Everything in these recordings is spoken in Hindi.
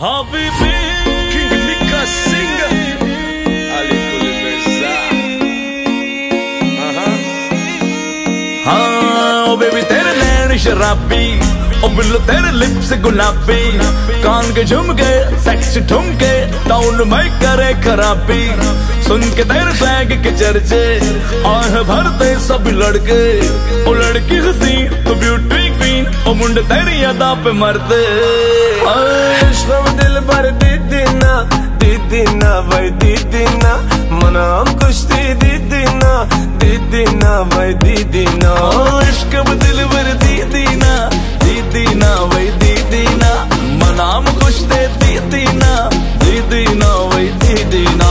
Habibi. King Mika Singer Ali Kulibeza हाँ ओ बेबी तेरे नैन शराबी ओ बिल्लो तेरे लिप्स गुलाबी कान के झुमके सेक्स ठुमके टाउन में करे खराबी सुन के तेरे फ्लैग के चर्चे आह भरते सब लड़के ओ लड़की हसी तो ब्यूटी क्वीन ओ मुंडे तेरी अदा पे मरते vai didina Mana amkushti didina Didina vai didina Ishka badil var didina Didina vai didina Mana amkushti didina Didina vai didina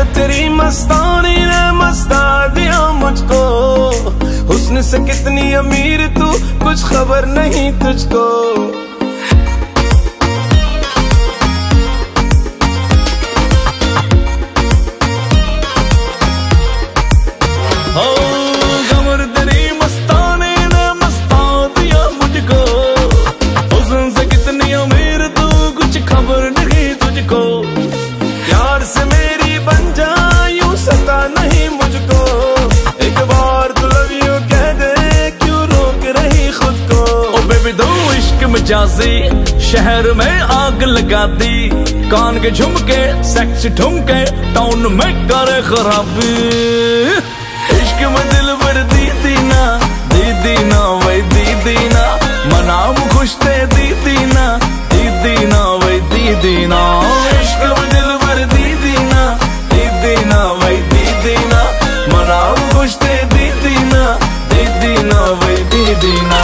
कमर तेरी मस्तानी ने मस्ता दिया मुझको। हुस्न से कितनी अमीर तू, कुछ खबर नहीं तुझको। हो मिजाजी शहर में आग लगा दी कान के झुमके सेक्स ठुमके टाउन में कर खराबी। इश्क में दिल भर दी दीना दी दीना वही दी दीना मनाम खुश थे दी दीना दी दीना वही दी दीना इश्क में दिल भर दी दीना दी दीना वही दी दीना मनाम खुश थे दी दीना दी दीना वही दी दीना